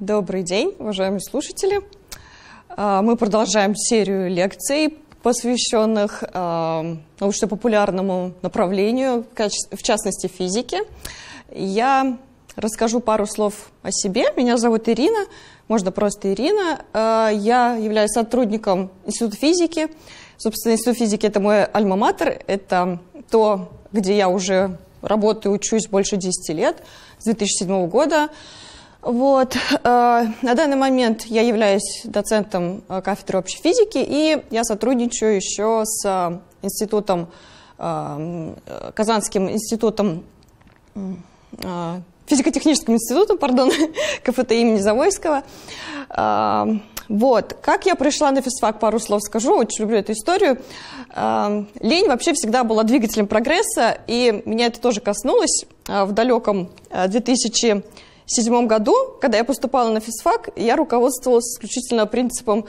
Добрый день, уважаемые слушатели. А, мы продолжаем серию лекций, посвященных а, научно-популярному направлению, в частности физике. Я расскажу пару слов о себе. Меня зовут Ирина, можно просто Ирина. А, я являюсь сотрудником Института физики. Собственно, Институт физики – это мой альма-матер, это то, где я уже работаю, учусь больше 10 лет, с 2007 года. Вот. Э, на данный момент я являюсь доцентом э, кафедры общей физики, и я сотрудничаю еще с э, институтом, Казанским институтом, физико-техническим институтом, пардон, КФТ имени Завойского. Вот. Как я пришла на физфак, пару слов скажу, очень люблю эту историю. Лень вообще всегда была двигателем прогресса, и меня это тоже коснулось в далеком 2000 2007 году, когда я поступала на физфак, я руководствовалась исключительно принципом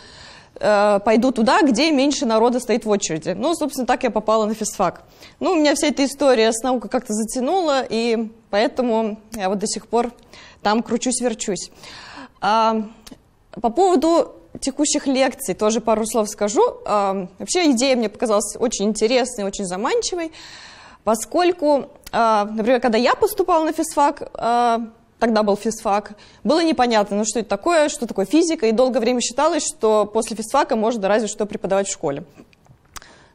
э, «пойду туда, где меньше народа стоит в очереди». Ну, собственно, так я попала на физфак. Ну, у меня вся эта история с наукой как-то затянула, и поэтому я вот до сих пор там кручусь-верчусь. А, по поводу текущих лекций тоже пару слов скажу. А, вообще идея мне показалась очень интересной, очень заманчивой, поскольку, а, например, когда я поступала на физфак, а, тогда был физфак, было непонятно, ну что это такое, что такое физика, и долгое время считалось, что после физфака можно разве что преподавать в школе.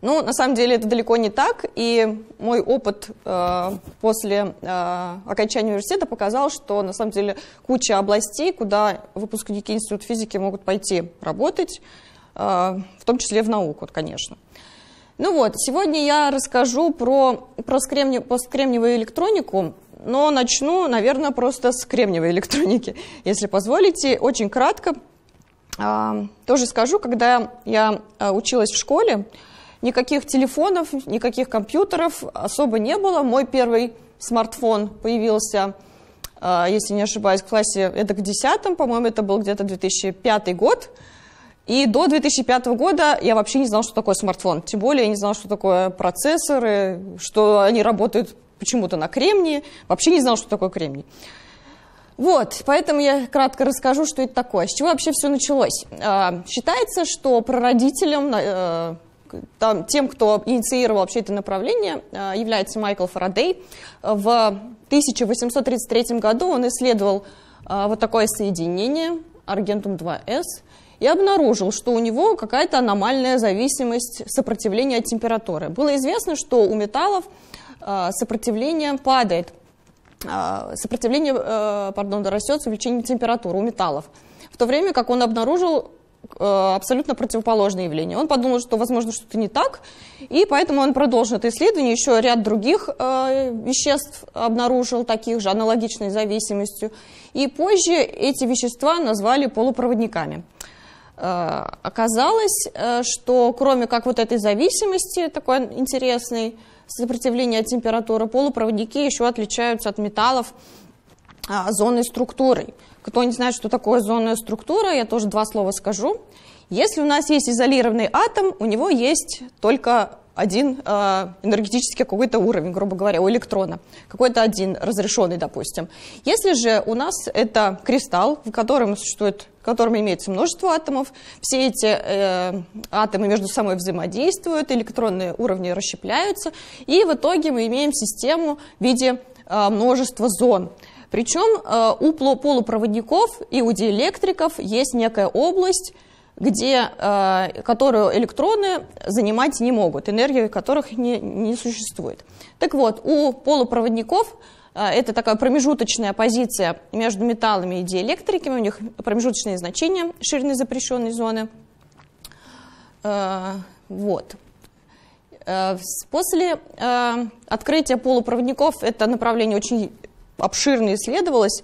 Ну, на самом деле это далеко не так, и мой опыт э, после э, окончания университета показал, что на самом деле куча областей, куда выпускники Института физики могут пойти работать, э, в том числе в науку, конечно. Ну вот, сегодня я расскажу про, про посткремниевую электронику, но начну, наверное, просто с кремниевой электроники, если позволите. Очень кратко. А, тоже скажу, когда я а, училась в школе, никаких телефонов, никаких компьютеров особо не было. Мой первый смартфон появился, а, если не ошибаюсь, в классе это к 10 по-моему, это был где-то 2005 год. И до 2005 года я вообще не знала, что такое смартфон. Тем более я не знала, что такое процессоры, что они работают почему-то на кремнии. Вообще не знал, что такое кремний. Вот, поэтому я кратко расскажу, что это такое. С чего вообще все началось? А, считается, что прародителем, э, там, тем, кто инициировал вообще это направление, э, является Майкл Фарадей. В 1833 году он исследовал э, вот такое соединение, аргентум 2С, и обнаружил, что у него какая-то аномальная зависимость сопротивления от температуры. Было известно, что у металлов сопротивление падает, а, сопротивление, э, пардон, растет с увеличением температуры у металлов. В то время как он обнаружил э, абсолютно противоположное явление. Он подумал, что, возможно, что-то не так, и поэтому он продолжил это исследование. Еще ряд других э, веществ обнаружил, таких же, аналогичной зависимостью. И позже эти вещества назвали полупроводниками. Э, оказалось, э, что кроме как вот этой зависимости, такой интересной, сопротивления от температуры, полупроводники еще отличаются от металлов а, зонной структурой. Кто не знает, что такое зонная структура, я тоже два слова скажу. Если у нас есть изолированный атом, у него есть только один э, энергетический какой-то уровень, грубо говоря, у электрона, какой-то один разрешенный, допустим. Если же у нас это кристалл, в котором существует, в котором имеется множество атомов, все эти э, атомы между собой взаимодействуют, электронные уровни расщепляются, и в итоге мы имеем систему в виде э, множества зон. Причем э, у полупроводников и у диэлектриков есть некая область, где, э, которую электроны занимать не могут, энергии которых не, не существует. Так вот, у полупроводников э, это такая промежуточная позиция между металлами и диэлектриками, у них промежуточные значения ширины запрещенной зоны. Э, вот. После открытия полупроводников это направление очень обширно исследовалось.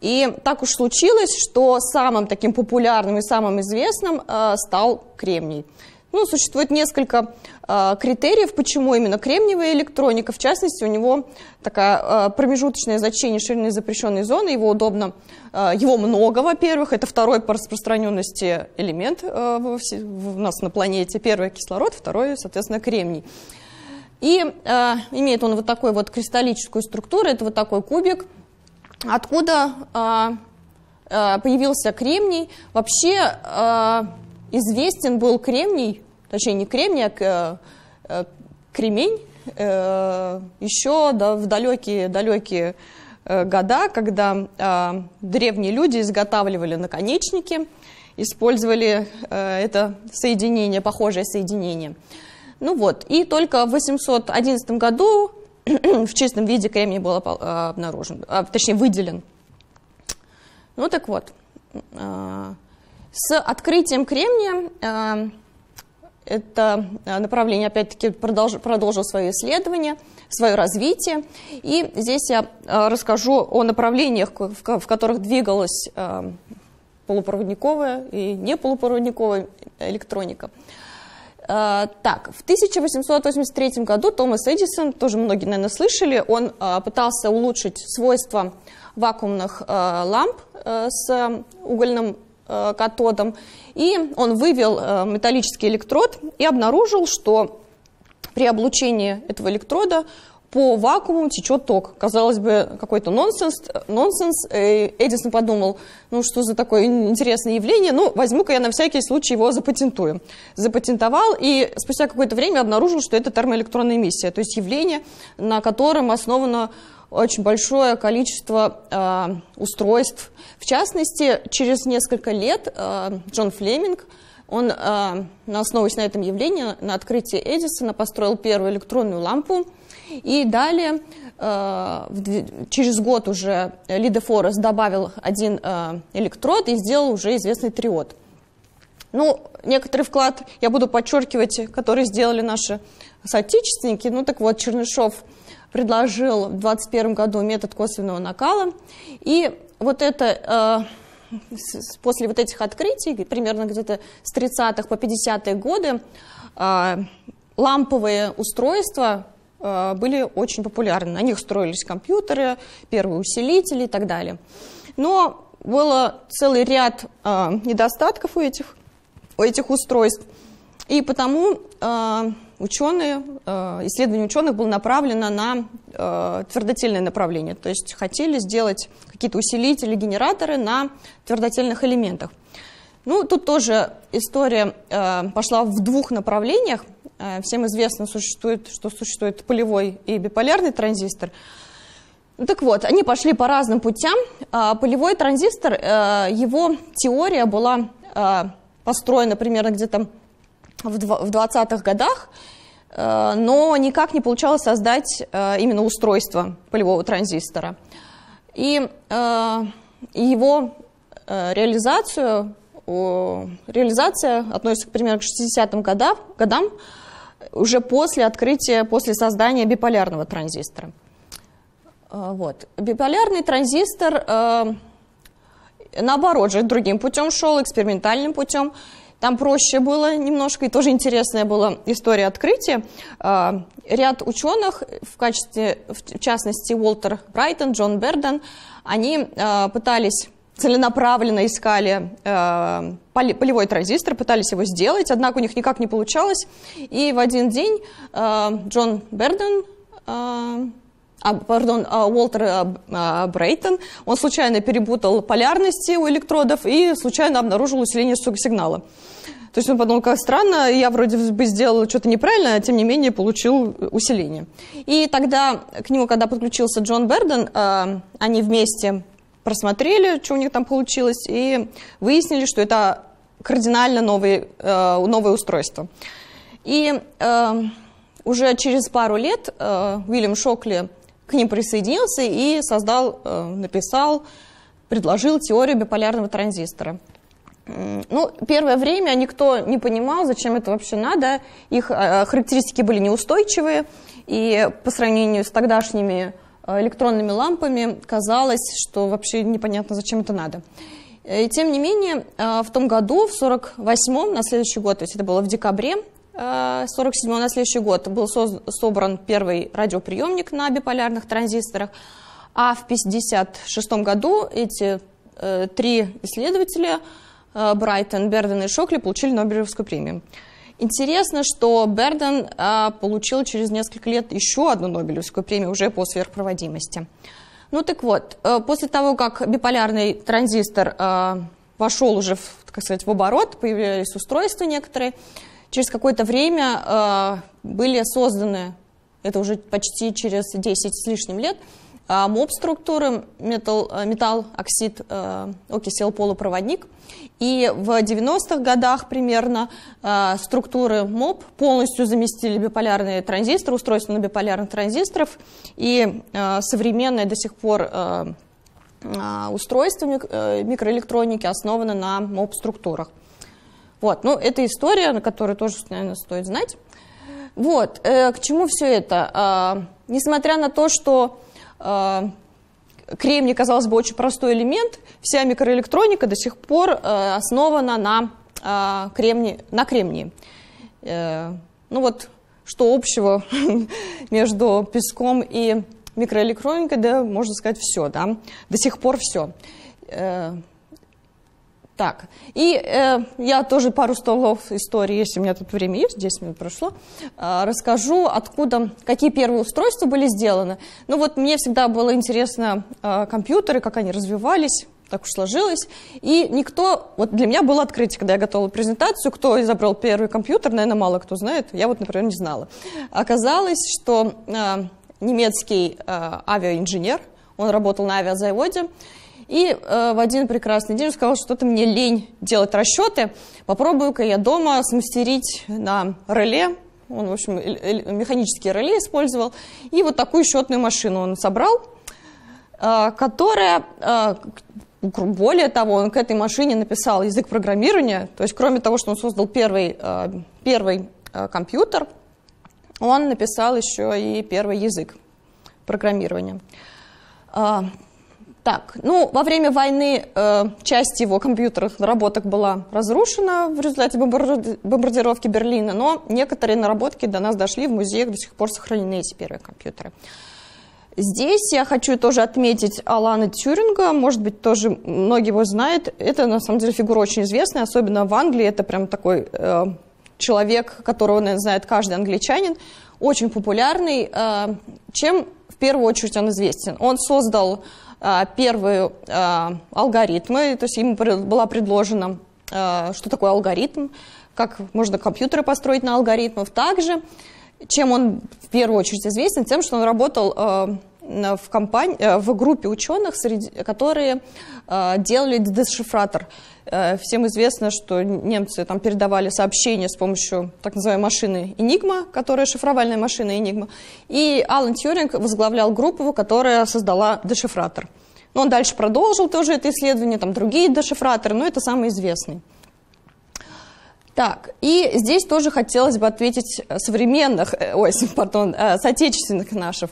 И так уж случилось, что самым таким популярным и самым известным э, стал кремний. Ну, существует несколько э, критериев, почему именно кремниевая электроника. В частности, у него такая э, промежуточное значение ширины запрещенной зоны. Его удобно, э, его много, во-первых. Это второй по распространенности элемент э, в, в, у нас на планете. Первый кислород, второй, соответственно, кремний. И э, имеет он вот такую вот кристаллическую структуру, это вот такой кубик, откуда э, появился кремний. Вообще известен был кремний, точнее не кремний, а кремень, еще да, в далекие-далекие года, когда древние люди изготавливали наконечники, использовали это соединение, похожее соединение. Ну вот, и только в 811 году в чистом виде кремний был а, обнаружен, а, точнее выделен. Ну так вот, а, с открытием кремния это направление опять-таки продолжило продолжил свое исследование, свое развитие. И здесь я расскажу о направлениях, в которых двигалась полупроводниковая и неполупроводниковая электроника. А, так, в 1883 году Томас Эдисон, тоже многие, наверное, слышали, он а, пытался улучшить свойства вакуумных а, ламп с угольным катодом, и он вывел металлический электрод и обнаружил, что при облучении этого электрода по вакууму течет ток. Казалось бы, какой-то нонсенс. нонсенс. Эдисон подумал, ну что за такое интересное явление, ну возьму-ка я на всякий случай его запатентую. Запатентовал и спустя какое-то время обнаружил, что это термоэлектронная эмиссия, то есть явление, на котором основано очень большое количество э, устройств. В частности, через несколько лет э, Джон Флеминг, он, э, основываясь на этом явлении, на открытии Эдисона, построил первую электронную лампу, и далее, э, через год уже Лиде Форест добавил один э, электрод и сделал уже известный триод. Ну, некоторый вклад я буду подчеркивать, который сделали наши соотечественники. Ну, так вот, Чернышов предложил в 2021 году метод косвенного накала. И вот это э, после вот этих открытий, примерно где-то с 30-х по 50-е годы, ламповые устройства Э, были очень популярны. На них строились компьютеры, первые усилители и так далее. Но было целый ряд э, недостатков у этих, у этих устройств. И потому ученые, э, исследование ученых было направлено на э, твердотельное направление. То есть хотели сделать какие-то усилители, генераторы на твердотельных элементах. Ну, тут тоже история э, пошла в двух направлениях. Всем известно, существует, что существует полевой и биполярный транзистор. Так вот, они пошли по разным путям. А, полевой транзистор, его теория была построена примерно где-то в 20-х годах, но никак не получалось создать именно устройство полевого транзистора. И его реализацию реализация относится, примерно, к 60-м годам, годам, уже после открытия, после создания биполярного транзистора. Вот. Биполярный транзистор, э, наоборот же, другим путем шел, экспериментальным путем. Там проще было немножко, и тоже интересная была история открытия. А, ряд ученых, в качестве, в частности, Уолтер Брайтон, Джон Берден, они а, пытались целенаправленно искали э, полевой транзистор, пытались его сделать, однако у них никак не получалось. И в один день э, Джон Берден, э, а, пардон, э, Уолтер э, э, Брейтон, он случайно перепутал полярности у электродов и случайно обнаружил усиление сигнала. То есть он подумал, как странно, я вроде бы сделал что-то неправильно, а тем не менее получил усиление. И тогда к нему, когда подключился Джон Берден, они вместе просмотрели, что у них там получилось, и выяснили, что это кардинально новые, новое устройство. И уже через пару лет Уильям Шокли к ним присоединился и создал, э, написал, предложил теорию биполярного транзистора. Ну, первое время никто не понимал, зачем это вообще надо. Их э, характеристики были неустойчивые, и по сравнению с тогдашними Э, электронными лампами, казалось, что вообще непонятно, зачем это надо. И тем не менее, в том году, в 48-м, на следующий год, то есть это было в декабре 47-го, на следующий год, был собран первый радиоприемник на биполярных транзисторах, а в 56 году эти три исследователя, Брайтон, Берден и Шокли, получили Нобелевскую премию. Интересно, что Берден а, получил через несколько лет еще одну Нобелевскую премию уже по сверхпроводимости. Ну так вот, э, после того, как биполярный транзистор э, вошел уже, в, так сказать, в оборот, появились устройства некоторые, через какое-то время э, были созданы, это уже почти через 10 с лишним лет, а МОП-структуры, металл, э, металл, оксид, э, окисел, полупроводник. И в 90-х годах примерно э, структуры МОП полностью заместили биполярные транзисторы, устройства на биполярных транзисторов. И современное до сих пор устройство микроэлектроники основано на МОП-структурах. Вот, ну, это история, на которую тоже, наверное, стоит знать. Вот, к чему все это? Несмотря на то, что Э, кремний, казалось бы, очень простой элемент. Вся микроэлектроника до сих пор э, основана на, э, кремни, на кремнии. Ну вот, что общего между песком и микроэлектроникой, да, можно сказать, все, да, до сих пор все. Так, и э, я тоже пару столов истории, если у меня тут время есть, 10 минут прошло, э, расскажу, откуда, какие первые устройства были сделаны. Ну вот мне всегда было интересно э, компьютеры, как они развивались, так уж сложилось. И никто, вот для меня было открытие, когда я готовила презентацию, кто изобрел первый компьютер, наверное, мало кто знает, я вот, например, не знала. Оказалось, что э, немецкий э, авиаинженер, он работал на авиазаводе, и э, в один прекрасный день он сказал, что-то мне лень делать расчеты, попробую-ка я дома смастерить на реле, он, в общем, механические реле использовал, и вот такую счетную машину он собрал, э, которая, э, более того, он к этой машине написал язык программирования, то есть кроме того, что он создал первый, э, первый э, компьютер, он написал еще и первый язык программирования. Так, ну, во время войны э, часть его компьютерных наработок была разрушена в результате бомбардировки Берлина, но некоторые наработки до нас дошли, в музеях до сих пор сохранены эти первые компьютеры. Здесь я хочу тоже отметить Алана Тюринга, может быть, тоже многие его знают. Это, на самом деле, фигура очень известная, особенно в Англии. Это прям такой э, человек, которого, наверное, знает каждый англичанин, очень популярный. Э, чем в первую очередь он известен? Он создал первые а, алгоритмы, то есть ему была предложена, а, что такое алгоритм, как можно компьютеры построить на алгоритмах. Также, чем он в первую очередь известен, тем, что он работал в, компании, в группе ученых, которые делали дешифратор. Всем известно, что немцы там передавали сообщения с помощью так называемой машины Enigma, которая шифровальная машина Enigma. И Алан Тьюринг возглавлял группу, которая создала дешифратор. Но он дальше продолжил тоже это исследование, там другие дешифраторы, но это самый известный. Так, и здесь тоже хотелось бы ответить современных, э, ой, пардон, э, соотечественных наших.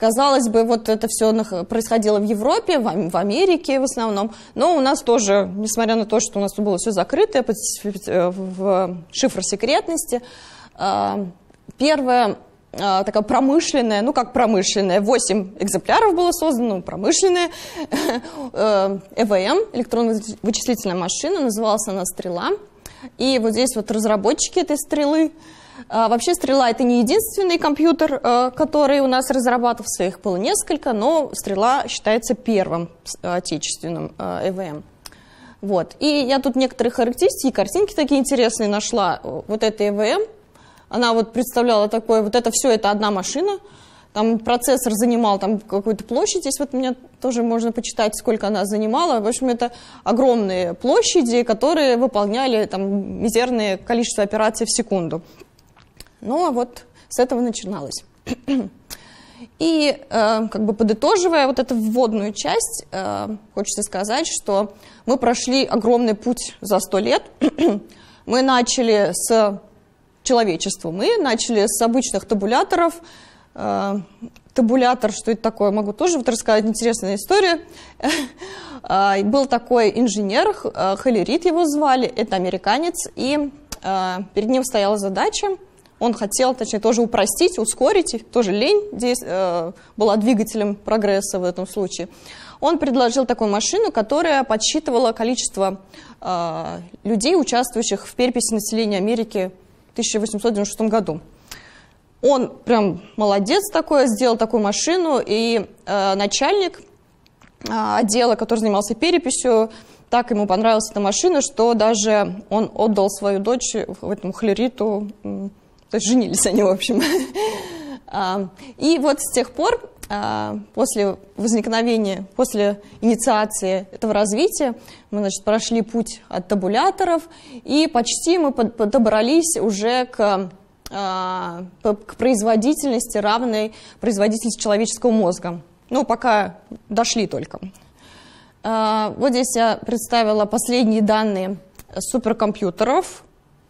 Казалось бы, вот это все происходило в Европе, в Америке в основном, но у нас тоже, несмотря на то, что у нас было все закрытое э, в шифр секретности, а, первое а, такая промышленная, ну как промышленная, 8 экземпляров было создано, промышленная, ЭВМ, эм, электронно-вычислительная машина, называлась она «Стрела». И вот здесь вот разработчики этой стрелы. А, вообще «Стрела» — это не единственный компьютер, а, который у нас разрабатывался, их было несколько, но «Стрела» считается первым отечественным ЭВМ. Эм. Вот. И я тут некоторые характеристики, картинки такие интересные нашла. Вот это ЭВМ — она вот представляла такое, вот это все, это одна машина, там процессор занимал там какую-то площадь, здесь вот у меня тоже можно почитать, сколько она занимала. В общем, это огромные площади, которые выполняли там мизерное количество операций в секунду. Ну, а вот с этого начиналось. И э, как бы подытоживая вот эту вводную часть, э, хочется сказать, что мы прошли огромный путь за сто лет. мы начали с человечеству. Мы начали с обычных табуляторов. Э, табулятор, что это такое, могу тоже вот рассказать интересная история. Э, был такой инженер, э, Халерит его звали, это американец, и перед ним стояла задача, он хотел, точнее, тоже упростить, ускорить, тоже лень здесь была двигателем прогресса в этом случае. Он предложил такую машину, которая подсчитывала количество людей, участвующих в переписи населения Америки 1896 году. он прям молодец такой, сделал такую машину, и э, начальник э, отдела, который занимался переписью, так ему понравилась эта машина, что даже он отдал свою дочь в этому хлериту, то есть женились они, в общем. А, и вот с тех пор, а, после возникновения, после инициации этого развития, мы, значит, прошли путь от табуляторов, и почти мы подобрались уже к а, к производительности, равной производительности человеческого мозга. Ну, пока дошли только. Вот здесь я представила последние данные суперкомпьютеров.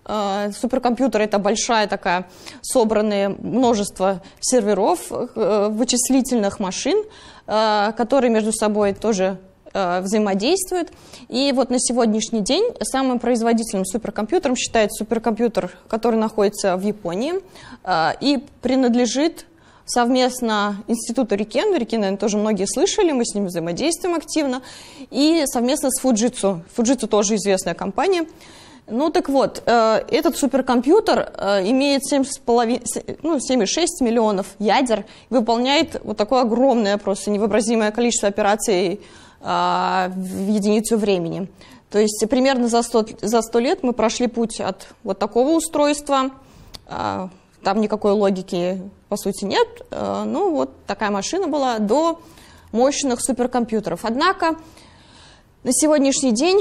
А, суперкомпьютер – это большая такая, собранное множество серверов, э, вычислительных машин, которые между собой тоже Э, взаимодействуют. И вот на сегодняшний день самым производительным суперкомпьютером считается суперкомпьютер, который находится в Японии э, и принадлежит совместно Институту Рикен, Рикен, наверное, тоже многие слышали, мы с ним взаимодействуем активно, и совместно с Fujitsu. Fujitsu тоже известная компания. Ну так вот, э, этот суперкомпьютер имеет 7,5, ну, 7,6 миллионов ядер, выполняет вот такое огромное, просто невообразимое количество операций а, в единицу времени. То есть примерно за 100, за 100 лет мы прошли путь от вот такого устройства, а, там никакой логики по сути нет, а, ну вот такая машина была, до мощных суперкомпьютеров. Однако на сегодняшний день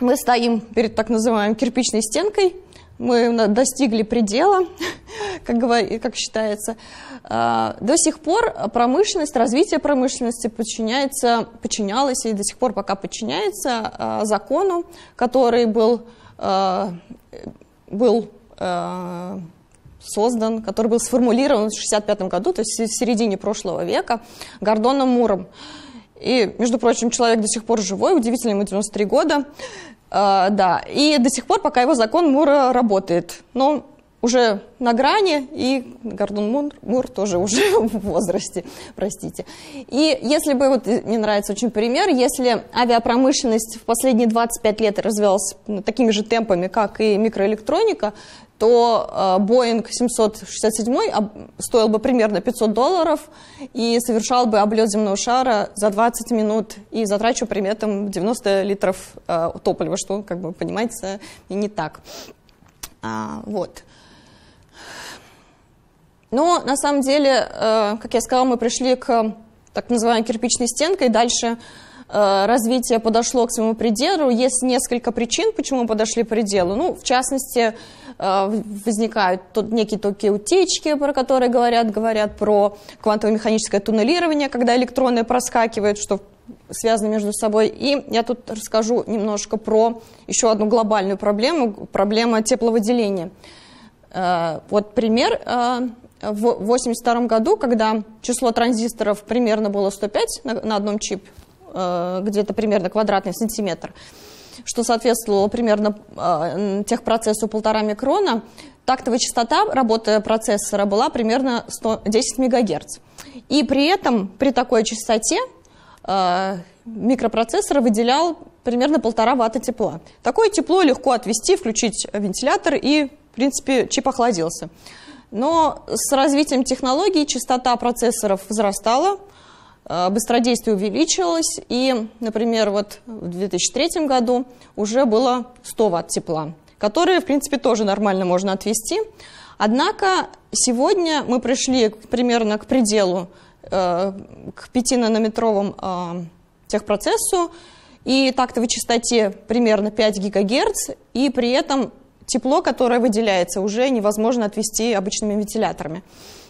мы стоим перед так называемой кирпичной стенкой, мы достигли предела, как, говор... как считается. А, до сих пор промышленность, развитие промышленности подчиняется, подчинялось и до сих пор пока подчиняется а, закону, который был, а, был создан, который был сформулирован в 1965 году, то есть в середине прошлого века, Гордоном Муром. И, между прочим, человек до сих пор живой, удивительно, ему 93 года. Uh, да, и до сих пор, пока его закон Мура работает. Но уже на грани, и Гордон Мур, Мур тоже уже в возрасте, простите. И если бы, вот мне нравится очень пример, если авиапромышленность в последние 25 лет развивалась такими же темпами, как и микроэлектроника, то Boeing 767 стоил бы примерно 500 долларов и совершал бы облет земного шара за 20 минут и затрачивал при этом 90 литров э, топлива, что, как бы, понимаете, не так. А, вот. Но на самом деле, э, как я сказала, мы пришли к так называемой кирпичной стенке, и дальше Э, развитие подошло к своему пределу. Есть несколько причин, почему подошли к пределу. Ну, в частности, э, возникают тут некие такие утечки, про которые говорят, говорят про квантово-механическое туннелирование, когда электроны проскакивают, что связаны между собой. И я тут расскажу немножко про еще одну глобальную проблему, проблема тепловыделения. Э, вот пример. В 1982 году, когда число транзисторов примерно было 105 на одном чипе, Э, где-то примерно квадратный сантиметр, что соответствовало примерно э, техпроцессу полтора микрона, тактовая частота работы процессора была примерно 110 МГц. И при этом, при такой частоте, э, микропроцессор выделял примерно полтора ватта тепла. Такое тепло легко отвести, включить вентилятор и, в принципе, чип охладился. Но с развитием технологий частота процессоров возрастала, Э, быстродействие увеличилось, и, например, вот в 2003 году уже было 100 ватт тепла, которые, в принципе, тоже нормально можно отвести. Однако сегодня мы пришли примерно к пределу, э, к 5-нанометровым э, техпроцессу, и тактовой частоте примерно 5 ГГц, и при этом тепло, которое выделяется, уже невозможно отвести обычными вентиляторами.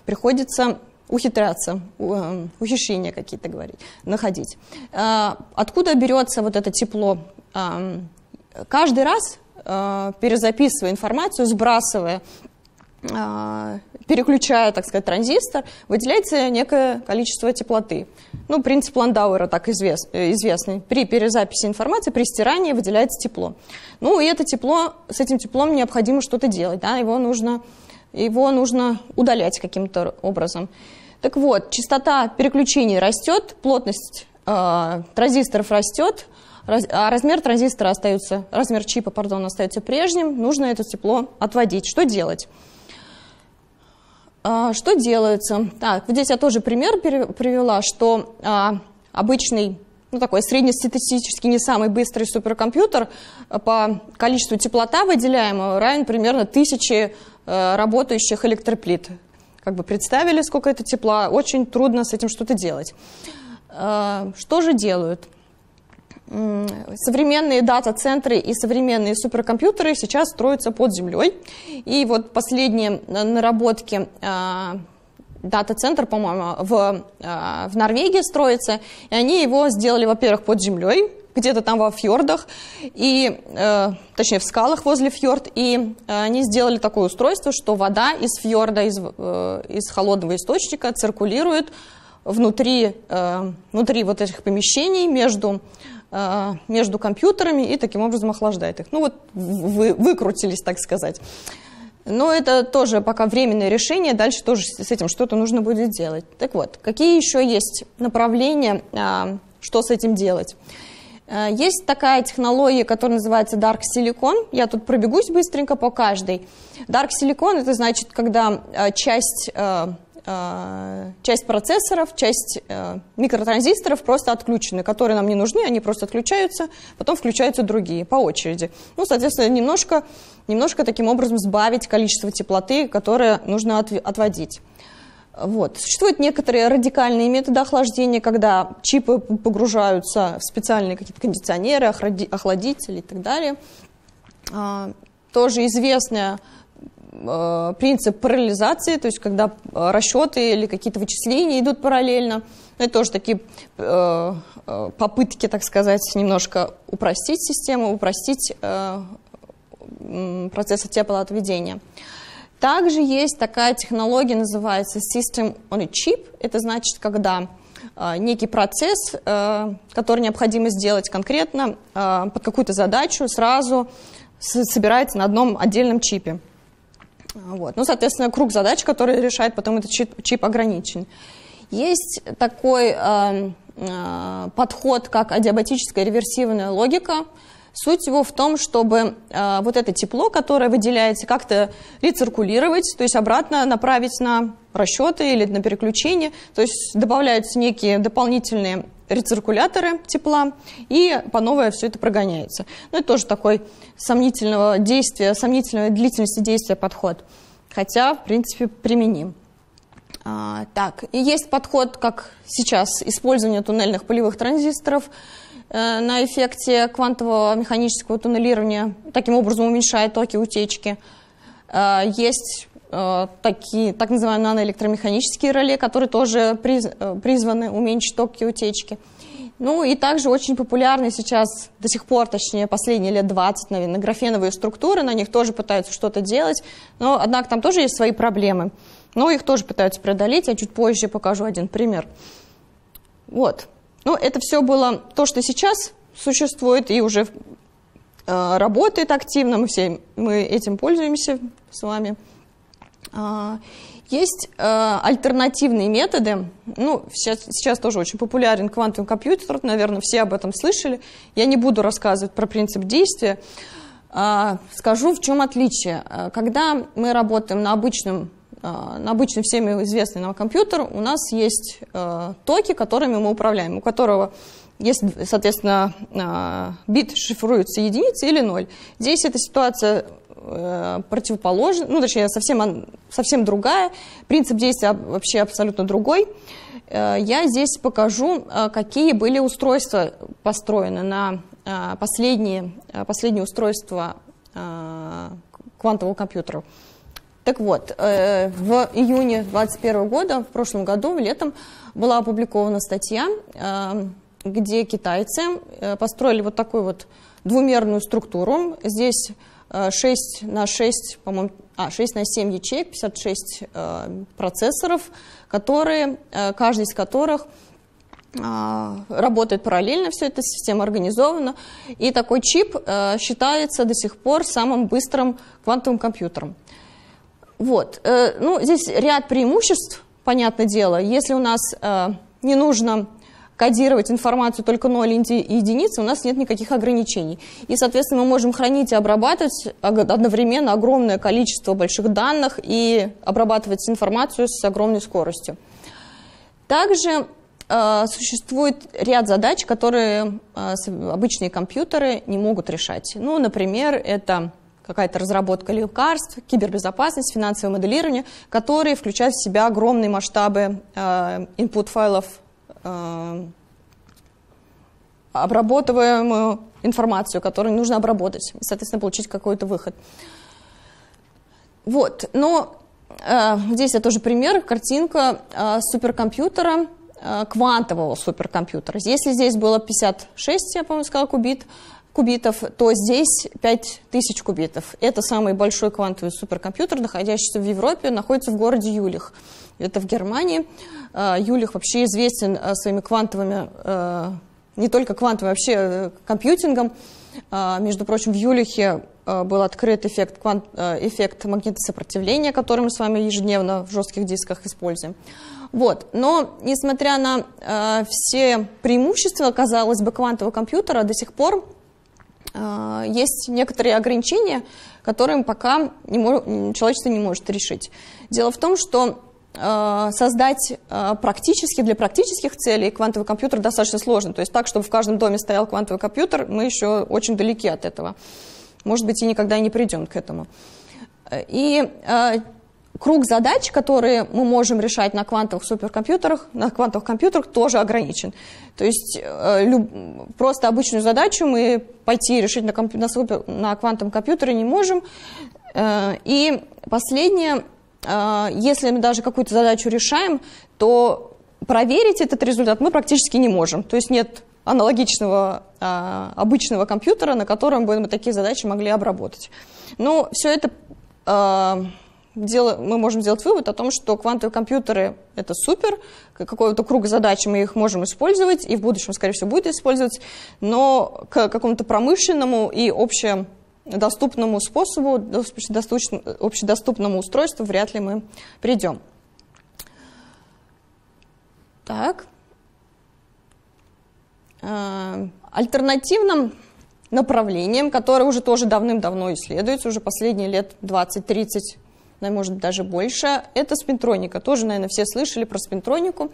Приходится ухитряться, эм, ухищрения какие-то говорить, находить. А, откуда берется вот это тепло? Каждый раз, э, перезаписывая информацию, сбрасывая а, переключая, так сказать, транзистор, выделяется некое количество теплоты. Ну, принцип Ландауэра так извест, э, известный. При перезаписи информации, при стирании выделяется тепло. Ну, и это тепло, с этим теплом необходимо что-то делать, да, его нужно, его нужно удалять каким-то образом. Так вот, частота переключений растет, плотность э, транзисторов растет, раз, а размер транзистора остается, размер чипа, пардон, остается прежним, нужно это тепло отводить. Что делать? А, что делается? Так, вот здесь я тоже пример привела, что а, обычный, ну такой среднестатистический, не самый быстрый суперкомпьютер по количеству теплота выделяемого равен примерно тысяче а, работающих электроплит. Как бы представили, сколько это тепла, очень трудно с этим что-то делать. А, что же делают? современные дата-центры и современные суперкомпьютеры сейчас строятся под землей. И вот последние наработки а, дата-центр, по-моему, в, а, в Норвегии строится, и они его сделали, во-первых, под землей, где-то там во фьордах, и, э, точнее в скалах возле фьорд, и э, они сделали такое устройство, что вода из фьорда, из, э, из холодного источника циркулирует внутри, э, внутри вот этих помещений между Э, между компьютерами и таким образом охлаждает их. Ну вот вы выкрутились, так сказать. Но это тоже пока временное решение, дальше тоже с этим что-то нужно будет делать. Так вот, какие еще есть направления, э, что с этим делать? Э, есть такая технология, которая называется Dark Silicon. Я тут пробегусь быстренько по каждой. Dark Silicon – это значит, когда часть Э, часть процессоров, часть э, микротранзисторов просто отключены, которые нам не нужны, они просто отключаются, потом включаются другие по очереди. Ну, соответственно, немножко, немножко таким образом сбавить количество теплоты, которое нужно отводить. Вот. Существуют некоторые радикальные методы охлаждения, когда чипы погружаются в специальные какие-то кондиционеры, охладители и так далее. А, тоже известная Э, принцип параллелизации, то есть когда э, расчеты или какие-то вычисления идут параллельно. Это тоже такие попытки, так сказать, немножко упростить систему, упростить процессы теплоотведения. Также есть такая технология, называется System on a Chip. Это значит, когда некий процесс, который необходимо сделать конкретно под какую-то задачу, сразу собирается на одном отдельном чипе. Вот. Ну, соответственно, круг задач, который решает потом этот чип, чип ограничен. Есть такой э, э, подход, как адиабатическая реверсивная логика. Суть его в том, чтобы э, вот это тепло, которое выделяется, как-то рециркулировать, то есть обратно направить на расчеты или на переключение. То есть добавляются некие дополнительные рециркуляторы тепла, и по новой все это прогоняется. Ну, это тоже такой сомнительного действия, сомнительной длительности действия подход, хотя, в принципе, применим. А, так, и есть подход, как сейчас, использование туннельных полевых транзисторов на эффекте квантового механического туннелирования, таким образом уменьшает токи утечки. Э, есть э, такие, так называемые наноэлектромеханические реле, которые тоже приз, э, призваны уменьшить токи утечки. Ну и также очень популярны сейчас, до сих пор, точнее, последние лет 20, наверное, графеновые структуры, на них тоже пытаются что-то делать, но, однако, там тоже есть свои проблемы. Но их тоже пытаются преодолеть, я чуть позже покажу один пример. Вот. Ну, это все было то, что сейчас существует и уже э, работает активно, мы все мы этим пользуемся с вами. А, есть э, альтернативные методы. Ну, сейчас, сейчас тоже очень популярен квантовый компьютер, наверное, все об этом слышали. Я не буду рассказывать про принцип действия. Э, скажу, в чем отличие. Э, когда мы работаем на обычном обычный всеми известный нам компьютер, у нас есть э, токи, которыми мы управляем, у которого есть, соответственно, э, бит шифруется единицей или ноль. Здесь эта ситуация Э, противоположная, ну, точнее, совсем, совсем другая. Принцип действия вообще абсолютно другой. Э, я здесь покажу, какие были устройства построены на последние, последние устройства квантового компьютера. Так вот, в июне 2021 года, в прошлом году, летом, была опубликована статья, где китайцы построили вот такую вот двумерную структуру. Здесь 6 на 6, по-моему, а, 6 на 7 ячеек, 56 э, процессоров, которые, э, каждый из которых э, работает параллельно, все это система организована, и такой чип э, считается до сих пор самым быстрым квантовым компьютером. Вот. Э, ну, здесь ряд преимуществ, понятное дело. Если у нас э, не нужно кодировать информацию только 0 и единицы, у нас нет никаких ограничений. И, соответственно, мы можем хранить и обрабатывать одновременно огромное количество больших данных и обрабатывать информацию с огромной скоростью. Также э, существует ряд задач, которые э, обычные компьютеры не могут решать. Ну, например, это какая-то разработка лекарств, кибербезопасность, финансовое моделирование, которые включают в себя огромные масштабы э, input файлов, э, обрабатываемую информацию, которую нужно обработать, и, соответственно, получить какой-то выход. Вот, но э, здесь я тоже пример, картинка э, суперкомпьютера, квантового суперкомпьютера. Если здесь было 56, я, по-моему, сказала, кубит, кубитов, то здесь 5000 кубитов. Это самый большой квантовый суперкомпьютер, находящийся в Европе, находится в городе Юлих. Это в Германии. А, Юлих вообще известен а, своими квантовыми, а, не только квантовым, вообще компьютингом. Между прочим, в Юлихе был открыт эффект, квант, эффект магнитосопротивления, который мы с вами ежедневно в жестких дисках используем. Вот. Но, несмотря на э, все преимущества, казалось бы, квантового компьютера, до сих пор есть некоторые ограничения, которые пока не мож, человечество не может решить. Дело в том, что а, создать а, практически, для практических целей квантовый компьютер достаточно сложно. То есть так, чтобы в каждом доме стоял квантовый компьютер, мы еще очень далеки от этого. Может быть, и никогда не придем к этому. И круг задач, которые мы можем решать на квантовых суперкомпьютерах, на квантовых компьютерах тоже ограничен. То есть э, люб, просто обычную задачу мы пойти решить на, комп, на, супер, на квантовом компьютере не можем. Э, и последнее, э, если мы даже какую-то задачу решаем, то проверить этот результат мы практически не можем. То есть нет аналогичного обычного компьютера, на котором бы мы такие задачи могли обработать. Но все это... Мы можем сделать вывод о том, что квантовые компьютеры — это супер, какой-то круг задач мы их можем использовать, и в будущем, скорее всего, будет использовать, но к какому-то промышленному и общедоступному способу, общедоступному устройству вряд ли мы придем. Так. А, альтернативным направлением, которое уже тоже давным-давно исследуется, уже последние лет 20-30 может быть, даже больше. Это спинтроника. Тоже, наверное, все слышали про спинтронику.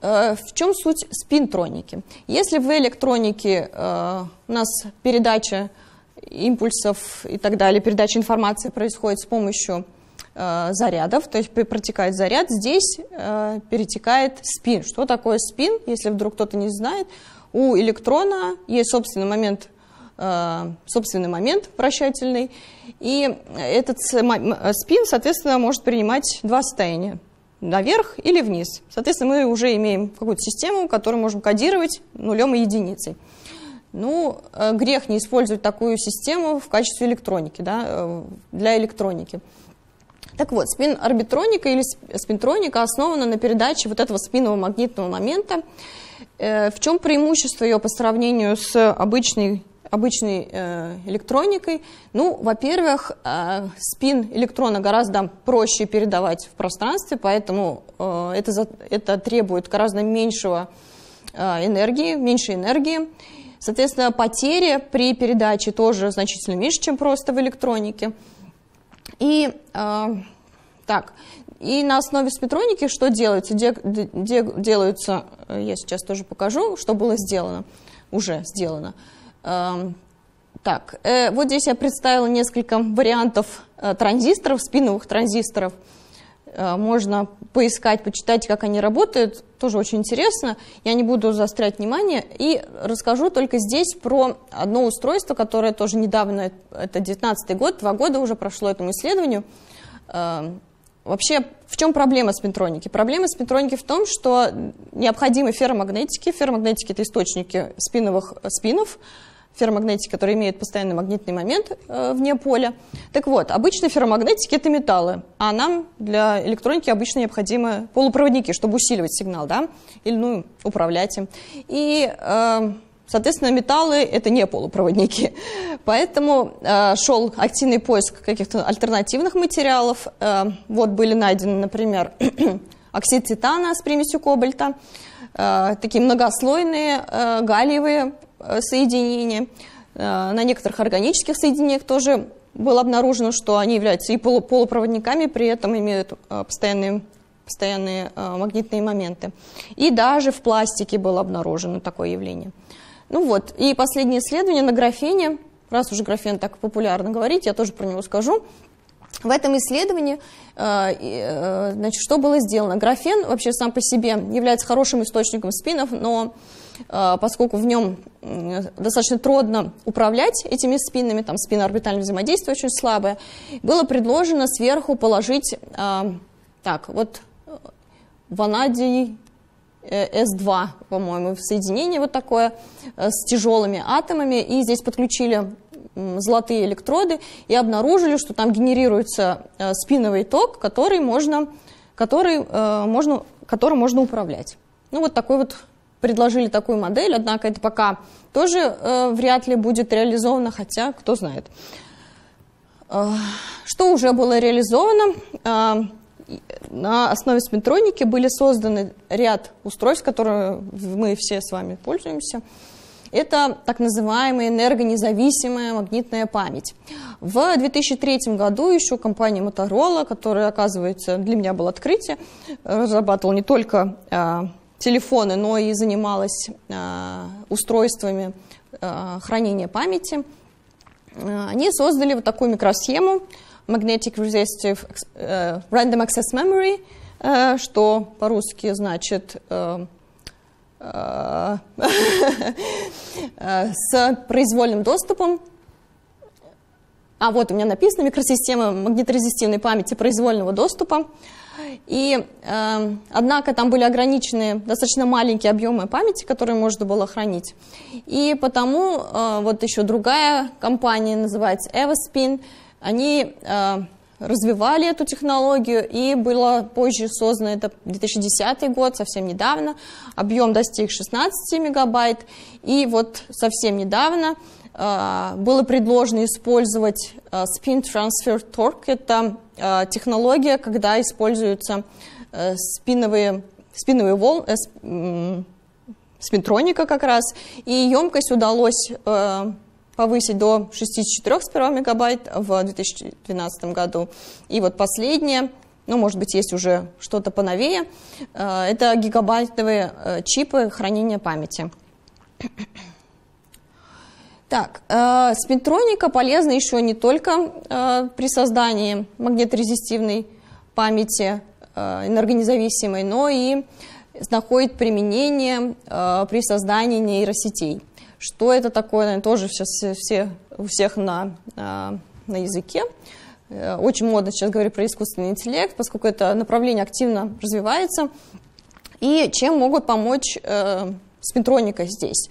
Э, в чем суть спинтроники? Если в электронике э, у нас передача импульсов и так далее, передача информации происходит с помощью э, зарядов, то есть протекает заряд, здесь перетекает спин. Что такое спин, если вдруг кто-то не знает? У электрона есть собственный момент собственный момент вращательный, и этот спин, соответственно, может принимать два состояния наверх или вниз. Соответственно, мы уже имеем какую-то систему, которую можем кодировать нулем и единицей. Ну, э, грех не использовать такую систему в качестве электроники, да, э, для электроники. Так вот, спин-арбитроника или спинтроника основана на передаче вот этого спинного магнитного момента. В чем преимущество ее по сравнению с обычной обычной э, электроникой. Ну, во-первых, э, спин электрона гораздо проще передавать в пространстве, поэтому э, это, это требует гораздо меньшего энергии, меньше энергии. Соответственно, потери при передаче тоже значительно меньше, чем просто в электронике. И так, и на основе спектроники что делается? Де, де, делаются, я сейчас тоже покажу, что было сделано, уже сделано. Так, э, вот здесь я представила несколько вариантов э, транзисторов, спиновых транзисторов. Э, можно поискать, почитать, как они работают. Тоже очень интересно. Я не буду заострять внимание. И расскажу только здесь про одно устройство, которое тоже недавно, это 19 год, два года уже прошло этому исследованию. Эм, вообще, в чем проблема спинтроники? Проблема спинтроники в том, что необходимы ферромагнетики. Ферромагнетики – это источники спиновых спинов, ферромагнетики, которые имеют постоянный магнитный момент э, вне поля. Так вот, обычные ферромагнетики – это металлы, а нам для электроники обычно необходимы полупроводники, чтобы усиливать сигнал, да, или, ну, управлять им. И, э, соответственно, металлы – это не полупроводники. Поэтому э, шел активный поиск каких-то альтернативных материалов. Э, вот были найдены, например, оксид титана с примесью кобальта, э, такие многослойные э, галлиевые э, соединения. Э, на некоторых органических соединениях тоже было обнаружено, что они являются и полупроводниками, при этом имеют э, постоянные, постоянные магнитные моменты. И даже в пластике было обнаружено такое явление. Ну вот, и последнее исследование на графене, раз уже графен так популярно говорить, я тоже про него скажу. В этом исследовании, значит, что было сделано? Графен вообще сам по себе является хорошим источником спинов, но поскольку в нем достаточно трудно управлять этими спинами, там спиноорбитальное взаимодействие очень слабое, было предложено сверху положить, а, так, вот ванадий э, С2, по-моему, соединение вот такое э, с тяжелыми атомами, и здесь подключили золотые электроды и обнаружили, что там генерируется э, спиновый ток, который можно, который, можно, которым можно управлять. Ну вот такой вот предложили такую модель, однако это пока тоже э, вряд ли будет реализовано, хотя кто знает. Э, что уже было реализовано? Э, на основе спинтроники были созданы ряд устройств, которые мы все с вами пользуемся. Это так называемая энергонезависимая магнитная память. В 2003 году еще компания Motorola, которая, оказывается, для меня было открытие, разрабатывала не только э, телефоны, но и занималась э, устройствами э, хранения памяти. Э, они создали вот такую микросхему Magnetic Resistive Random Access Memory, что по-русски значит с произвольным доступом. А вот у меня написано микросистема магниторезистивной памяти произвольного доступа. И, э, однако, там были ограничены достаточно маленькие объемы памяти, которые можно было хранить. И потому э, вот еще другая компания, называется Evospin, они э, развивали эту технологию, и было позже создано, это 2010 год, совсем недавно, объем достиг 16 мегабайт, и вот совсем недавно было предложено использовать э, Spin Transfer Torque, это Э, технология, когда используются э, спиновые, спиновые волны, э, спинтроника как раз, и емкость удалось повысить до 64 мегабайт в 2012 году. И вот последнее, ну, может быть, есть уже что-то поновее, это гигабайтовые чипы хранения памяти. Так, э, спинтроника полезна еще не только э, при создании магниторезистивной памяти э, энергонезависимой, но и находит применение э, при создании нейросетей. Что это такое, наверное, тоже сейчас все, у всех на, э, на языке. Э, очень модно сейчас говорить про искусственный интеллект, поскольку это направление активно развивается. И чем могут помочь э, спинтроника здесь?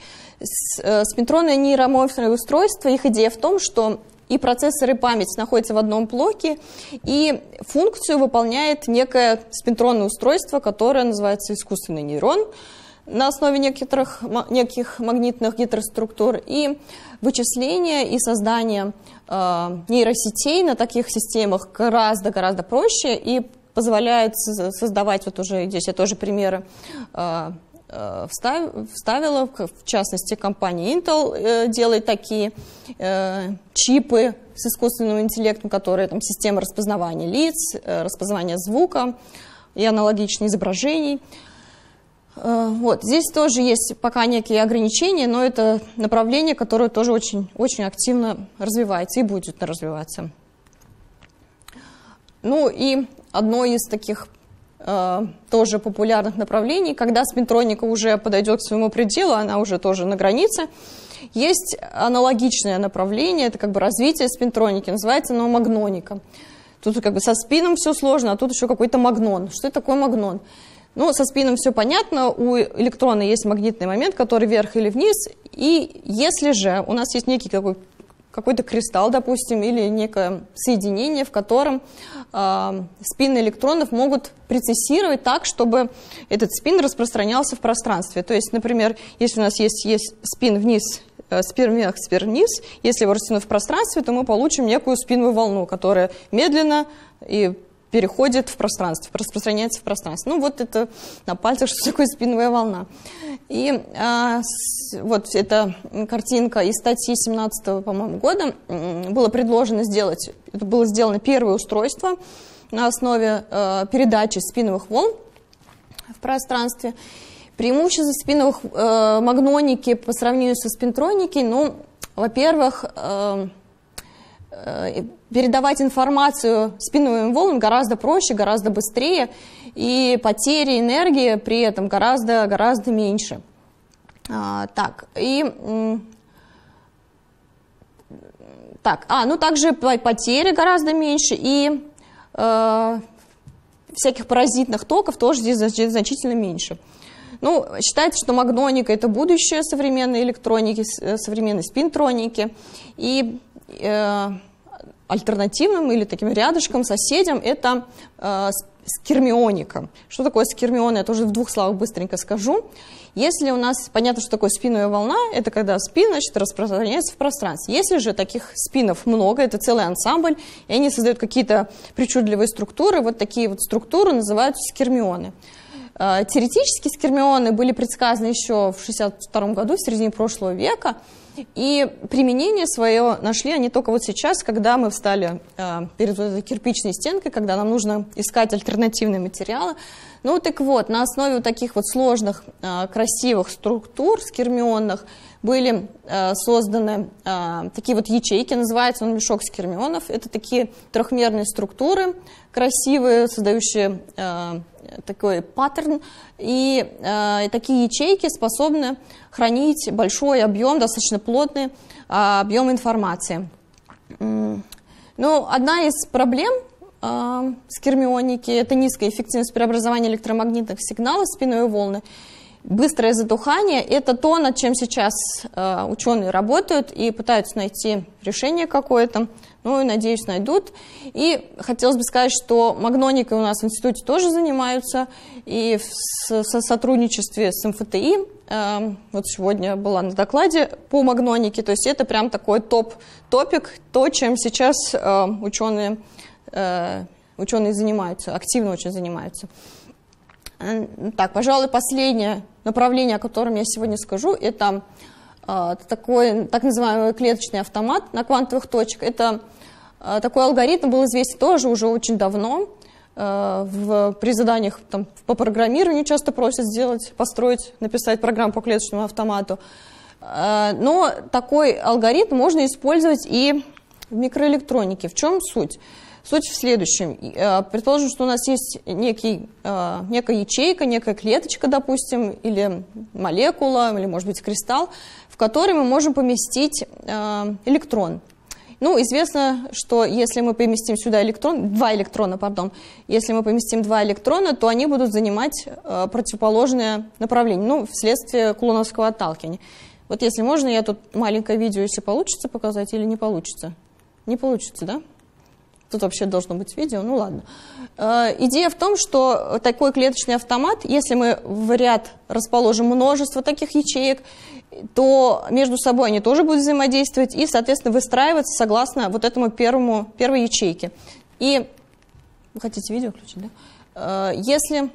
Э, спинтронное нейроморфное устройство, их идея в том, что и процессор, и память находятся в одном блоке, и функцию выполняет некое спинтронное устройство, которое называется искусственный нейрон на основе некоторых, неких магнитных гетероструктур, и вычисление и создание э, нейросетей на таких системах гораздо-гораздо проще и позволяет создавать, вот уже здесь я тоже примеры э, Э, вставила, в частности, компания Intel э, делает такие э, чипы с искусственным интеллектом, которые там система распознавания лиц, распознавания звука и аналогичных изображений. Вот. Здесь тоже есть пока некие ограничения, но это направление, которое тоже очень, очень активно развивается и будет развиваться. Ну и одно из таких Э, тоже популярных направлений, когда спинтроника уже подойдет к своему пределу, она уже тоже на границе. Есть аналогичное направление, это как бы развитие спинтроники, называется оно магноника. Тут как бы со спином все сложно, а тут еще какой-то магнон. Что такое магнон? Ну, со спином все понятно, у электрона есть магнитный момент, который вверх или вниз, и если же у нас есть некий какой какой-то кристалл, допустим, или некое соединение, в котором э, спины электронов могут прецессировать так, чтобы этот спин распространялся в пространстве. То есть, например, если у нас есть, есть спин вниз, э, спин вверх, спин вниз, если его растянуть в пространстве, то мы получим некую спинную волну, которая медленно и переходит в пространство, распространяется в пространство. Ну, вот это на пальцах, что такое спиновая волна. И а, с, вот эта картинка из статьи 17 по-моему, года. Было предложено сделать, это было сделано первое устройство на основе а, передачи спиновых волн в пространстве. Преимущество спиновых э, магноники по сравнению со спинтроникой, ну, во-первых, э, э, передавать информацию спиновым волнам гораздо проще, гораздо быстрее, и потери энергии при этом гораздо, гораздо меньше. А, так, и... Так, а, ну также потери гораздо меньше, и э, всяких паразитных токов тоже здесь значительно меньше. Ну, считается, что магноника – это будущее современной электроники, э, современной спинтроники. И э, альтернативным или таким рядышком, соседям – это э, скермионика. Что такое скермион, я тоже в двух словах быстренько скажу. Если у нас, понятно, что такое спиновая волна, это когда спин, значит, распространяется в пространстве. Если же таких спинов много, это целый ансамбль, и они создают какие-то причудливые структуры, вот такие вот структуры называются скермионы. Э, теоретически скермионы были предсказаны еще в 1962 году, в середине прошлого века, и применение свое нашли они только вот сейчас, когда мы встали э, перед вот этой кирпичной стенкой, когда нам нужно искать альтернативные материалы. Ну так вот, на основе вот таких вот сложных, э, красивых структур скермионных были э, созданы э, такие вот ячейки, называется он мешок скермионов. Это такие трехмерные структуры, красивые, создающие э, такой паттерн. И такие ячейки способны хранить большой объем, достаточно плотный объем информации. Ну, одна из проблем э, с кермионики – это низкая эффективность преобразования электромагнитных сигналов в волны. Быстрое затухание – это то, над чем сейчас э, ученые работают и пытаются найти решение какое-то ну и, надеюсь, найдут. И хотелось бы сказать, что магноникой у нас в институте тоже занимаются, и в со сотрудничестве с МФТИ, э, вот сегодня была на докладе по магнонике, то есть это прям такой топ-топик, то, чем сейчас э, ученые, э, ученые занимаются, активно очень занимаются. Так, пожалуй, последнее направление, о котором я сегодня скажу, это э, такой так называемый клеточный автомат на квантовых точках. Это а, такой алгоритм был известен тоже уже очень давно. А, в, при заданиях там, по программированию часто просят сделать, построить, написать программу по клеточному автомату. А, но такой алгоритм можно использовать и в микроэлектронике. В чем суть? Суть в следующем. Предположим, что у нас есть некий, некая ячейка, некая клеточка, допустим, или молекула, или, может быть, кристалл, в который мы можем поместить электрон. Ну, известно, что если мы поместим сюда электрон, два электрона, пардон, если мы поместим два электрона, то они будут занимать э, противоположное направление, ну, вследствие кулоновского отталкивания. Вот если можно, я тут маленькое видео, если получится показать или не получится. Не получится, да? Тут вообще должно быть видео, ну ладно. Э, идея в том, что такой клеточный автомат, если мы в ряд расположим множество таких ячеек, то между собой они тоже будут взаимодействовать и, соответственно, выстраиваться согласно вот этому первому, первой ячейке. И вы хотите видео включить, да? Э, если...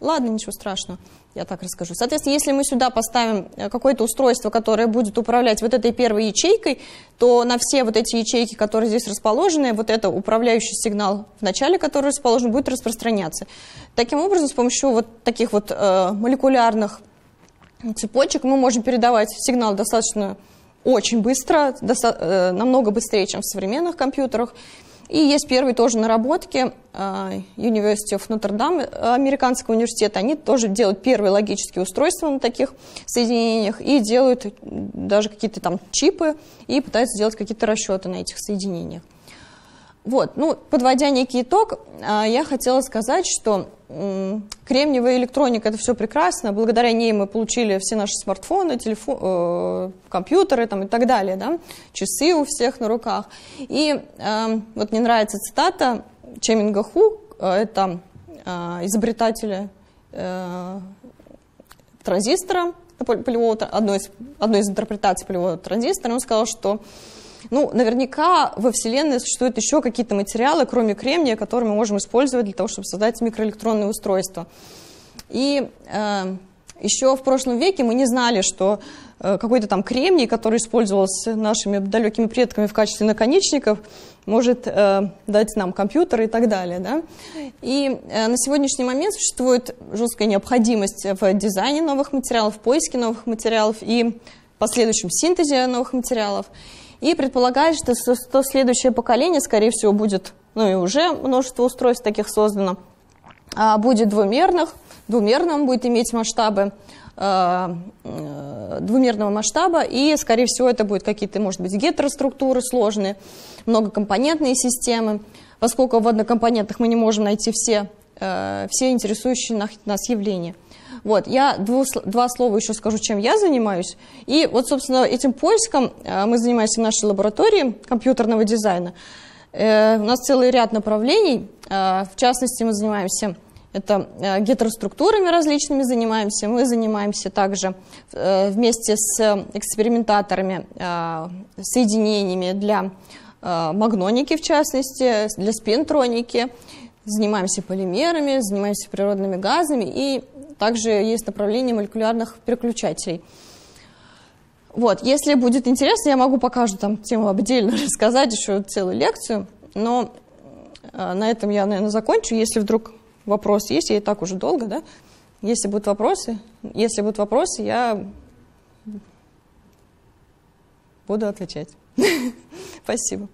Ладно, ничего страшного, я так расскажу. Соответственно, если мы сюда поставим э, какое-то устройство, которое будет управлять вот этой первой ячейкой, то на все вот эти ячейки, которые здесь расположены, вот это управляющий сигнал в начале, который расположен, будет распространяться. Таким образом, с помощью вот таких вот э, молекулярных цепочек мы можем передавать сигнал достаточно очень быстро, доста э, намного быстрее, чем в современных компьютерах. И есть первые тоже наработки э, University of Notre Dame, американского университета. Они тоже делают первые логические устройства на таких соединениях и делают даже какие-то там чипы и пытаются сделать какие-то расчеты на этих соединениях. Вот, ну, подводя некий итог, а, я хотела сказать, что кремниевая электроника – это все прекрасно, благодаря ней мы получили все наши смартфоны, телефон, э, компьютеры там, и так далее, да? часы у всех на руках. И э, вот мне нравится цитата Чеминга Ху, э, это э, изобретателя э, транзистора, полевого, одной, из, одной из интерпретаций полевого транзистора, он сказал, что Ну, наверняка во Вселенной существуют еще какие-то материалы, кроме кремния, которые мы можем использовать для того, чтобы создать микроэлектронные устройства. И э, еще в прошлом веке мы не знали, что э, какой-то там кремний, который использовался нашими далекими предками в качестве наконечников, может э, дать нам компьютер и так далее. Да? И э, на сегодняшний момент существует жесткая необходимость в дизайне новых материалов, в поиске новых материалов и последующем синтезе новых материалов. И предполагается, что, что следующее поколение, скорее всего, будет, ну и уже множество устройств таких создано, а, будет двумерных, двумерным будет иметь масштабы э, э, двумерного масштаба, и, скорее всего, это будут какие-то, может быть, гетероструктуры сложные, многокомпонентные системы, поскольку в однокомпонентах мы не можем найти все, э, все интересующие нас явления. Вот, я два слова еще скажу, чем я занимаюсь. И вот, собственно, этим поиском мы занимаемся в нашей лаборатории компьютерного дизайна. У нас целый ряд направлений. В частности, мы занимаемся это э, гетероструктурами различными занимаемся. Мы занимаемся также э, вместе с экспериментаторами э, соединениями для магноники, в частности, для спинтроники. Занимаемся полимерами, занимаемся природными газами и также есть направление молекулярных переключателей. Вот, если будет интересно, я могу по каждой там тему отдельно рассказать еще целую лекцию, но на этом я, наверное, закончу. Если вдруг вопрос есть, я и так уже долго, да? Если будут вопросы, если будут вопросы, я буду отвечать. Спасибо.